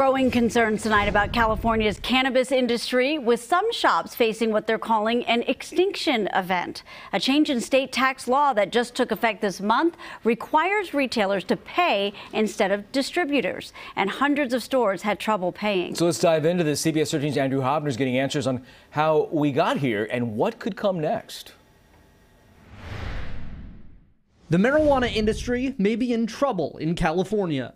Growing concerns tonight about California's cannabis industry, with some shops facing what they're calling an extinction event. A change in state tax law that just took effect this month requires retailers to pay instead of distributors, and hundreds of stores had trouble paying. So let's dive into this. CBS 13's Andrew Hobner is getting answers on how we got here and what could come next. The marijuana industry may be in trouble in California.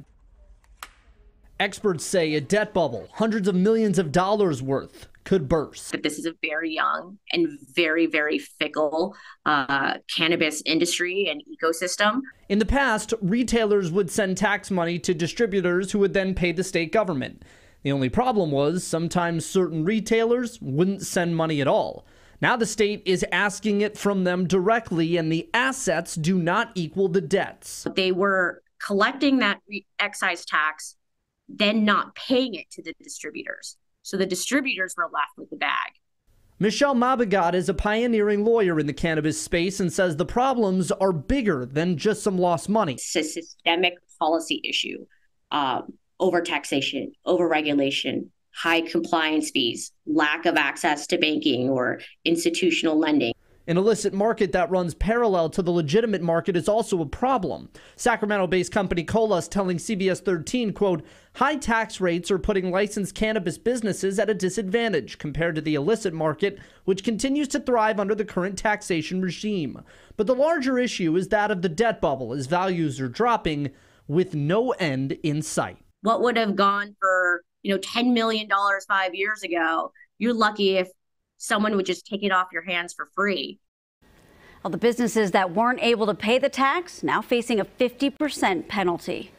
Experts say a debt bubble, hundreds of millions of dollars worth, could burst. But this is a very young and very, very fickle uh, cannabis industry and ecosystem. In the past, retailers would send tax money to distributors who would then pay the state government. The only problem was sometimes certain retailers wouldn't send money at all. Now the state is asking it from them directly, and the assets do not equal the debts. They were collecting that excise tax then not paying it to the distributors. So the distributors were left with the bag. Michelle Mabagad is a pioneering lawyer in the cannabis space and says the problems are bigger than just some lost money. It's a systemic policy issue um, over taxation, over regulation, high compliance fees, lack of access to banking or institutional lending. An illicit market that runs parallel to the legitimate market is also a problem. Sacramento-based company Colas telling CBS 13, quote, high tax rates are putting licensed cannabis businesses at a disadvantage compared to the illicit market, which continues to thrive under the current taxation regime. But the larger issue is that of the debt bubble as values are dropping with no end in sight. What would have gone for, you know, $10 million five years ago? You're lucky if someone would just take it off your hands for free. Well, the businesses that weren't able to pay the tax now facing a 50% penalty.